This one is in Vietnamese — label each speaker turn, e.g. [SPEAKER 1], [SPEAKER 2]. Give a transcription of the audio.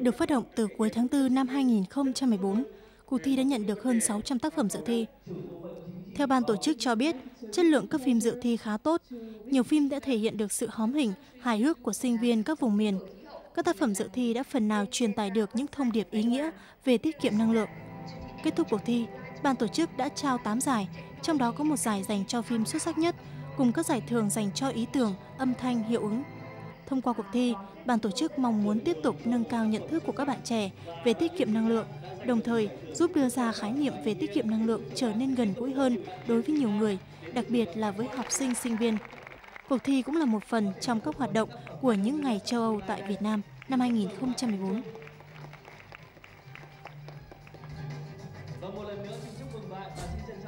[SPEAKER 1] Được phát động từ cuối tháng 4 năm 2014, cuộc thi đã nhận được hơn 600 tác phẩm dự thi. Theo ban tổ chức cho biết, chất lượng các phim dự thi khá tốt. Nhiều phim đã thể hiện được sự hóm hình, hài hước của sinh viên các vùng miền. Các tác phẩm dự thi đã phần nào truyền tải được những thông điệp ý nghĩa về tiết kiệm năng lượng. Kết thúc cuộc thi, ban tổ chức đã trao 8 giải, trong đó có một giải dành cho phim xuất sắc nhất, cùng các giải thưởng dành cho ý tưởng, âm thanh, hiệu ứng. Thông qua cuộc thi, ban tổ chức mong muốn tiếp tục nâng cao nhận thức của các bạn trẻ về tiết kiệm năng lượng, đồng thời giúp đưa ra khái niệm về tiết kiệm năng lượng trở nên gần gũi hơn đối với nhiều người, đặc biệt là với học sinh sinh viên. Cuộc thi cũng là một phần trong các hoạt động của những ngày châu Âu tại Việt Nam năm 2014. Vâng, một
[SPEAKER 2] lần nữa xin chúc mừng bạn và xin trân trọng